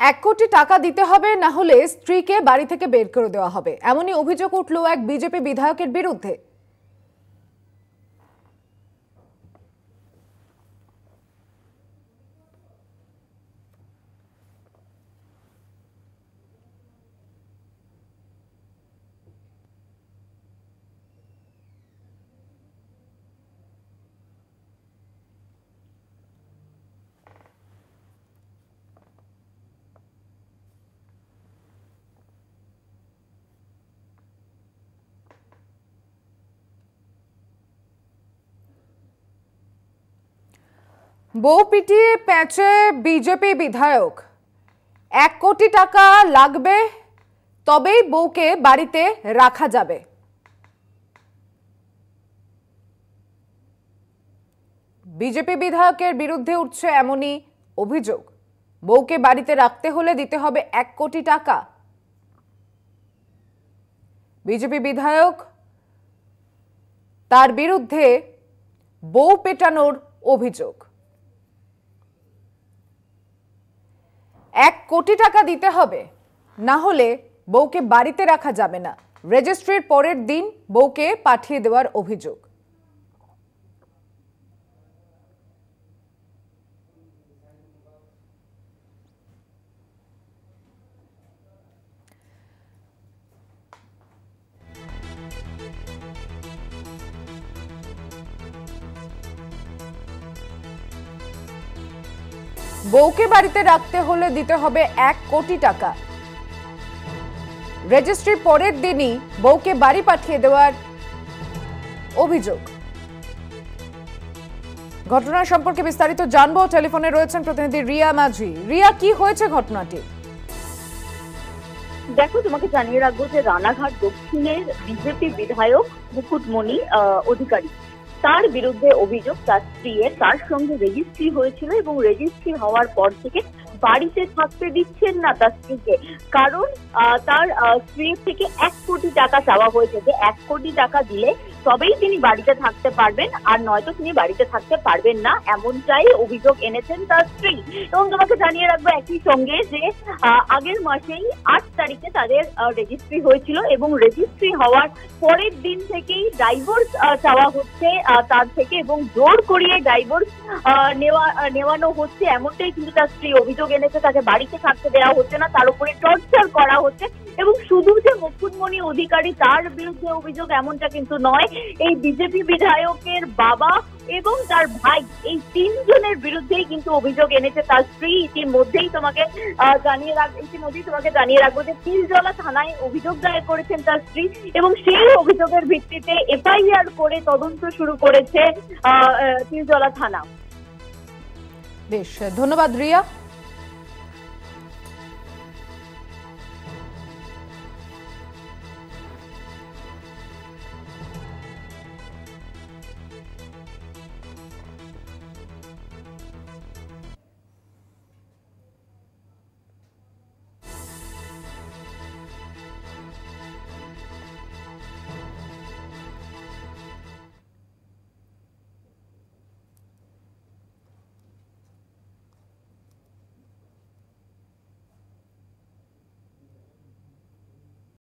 এক কোটি টাকা দিতে হবে, না হলে স্ত্রীকে বাড়ি থেকে বের করে দেওয়া হবে। এমনই অভিযোগ উঠল এক বিজেপি বিধায়কের বিরুদ্ধে। বউ পিটিয়ে প্যাঁচে বিজেপি বিধায়ক। এক কোটি টাকা লাগবে, তবেই বউকে বাড়িতে রাখা যাবে। বিজেপি বিধায়কের বিরুদ্ধে উঠছে এমনই অভিযোগ। বউকে বাড়িতে রাখতে হলে দিতে হবে এক কোটি টাকা। বিজেপি বিধায়ক তার বিরুদ্ধে বউ পেটানোর অভিযোগ। এক কোটি টাকা দিতে হবে। না হলে বউকে বাড়িতে রাখা যাবে না। রেজিস্ট্রির পরের দিন বউকে পাঠিয়ে দেওয়ার অভিযোগ। বউকে বাড়িতে রাখতে হলে দিতে হবে এক কোটি টাকা। রেজিস্ট্রির পরের দিনই বউকে বাড়ি পাঠিয়ে দেওয়ার অভিযোগ। ঘটনা সম্পর্কে বিস্তারিত জানব। টেলিফোনে রয়েছেন প্রতিনিধি রিয়া মাঝি। রিয়া, কি হয়েছে ঘটনাটি? দেখো, তোমাকে জানিয়ে রাখব যে রানাঘাট দক্ষিণের বিজেপি বিধায়ক মুকুটমণি অধিকারী। তার বিরুদ্ধে অভিযোগ তার স্ত্রীর তার সঙ্গে রেজিস্ট্রি হয়েছিল এবং রেজিস্ট্রি হওয়ার পর থেকে বাড়িতে থাকতে দিচ্ছেন না তার স্ত্রীকে। কারণ তার স্ত্রীর থেকে এক কোটি টাকা চাওয়া হয়েছে। যে এক কোটি টাকা দিলে তবেই তিনি বাড়িতে থাকতে পারবেন, আর নয়তো তিনি বাড়িতে থাকতে পারবেন না, এমনটাই অভিযোগ এনেছেন তার স্ত্রী। এবং তোমাকে জানিয়ে রাখব একই সঙ্গে যে আগের মাসেই আট তারিখে তাদের রেজিস্ট্রি হয়েছিল এবং রেজিস্ট্রি হওয়ার পরের দিন থেকেই ডাইভোর্স চাওয়া হচ্ছে তার থেকে এবং জোর করিয়ে ডাইভোর্স নেওয়া নেওয়ানো হচ্ছে, এমনটাই কিন্তু তার স্ত্রী অভিযোগ এনেছে তাকে বাড়িতে থাকতে দেওয়া হচ্ছে না তার উপরে টর্চার করা হচ্ছে। এবং শুধু যে মুকুটমণি অধিকারী তার বিরুদ্ধে অভিযোগ এমনটা কিন্তু নয়। এই বিজেপি বিধায়কের বাবা এবং তার ভাই এই তিনজনের বিরুদ্ধেই কিন্তু অভিযোগ এনেছে। তার স্ত্রী ইতিমধ্যেই তোমাকে জানিয়ে রাখ ইতিমধ্যেই তোমাকে জানিয়ে রাখব যে তিলজলা থানায় অভিযোগ দায়ের করেছেন তার স্ত্রী এবং সেই অভিযোগের ভিত্তিতে এফআইআর করে তদন্ত শুরু করেছে আহ, তিলজলা থানা। বেশ ধন্যবাদ রিয়া।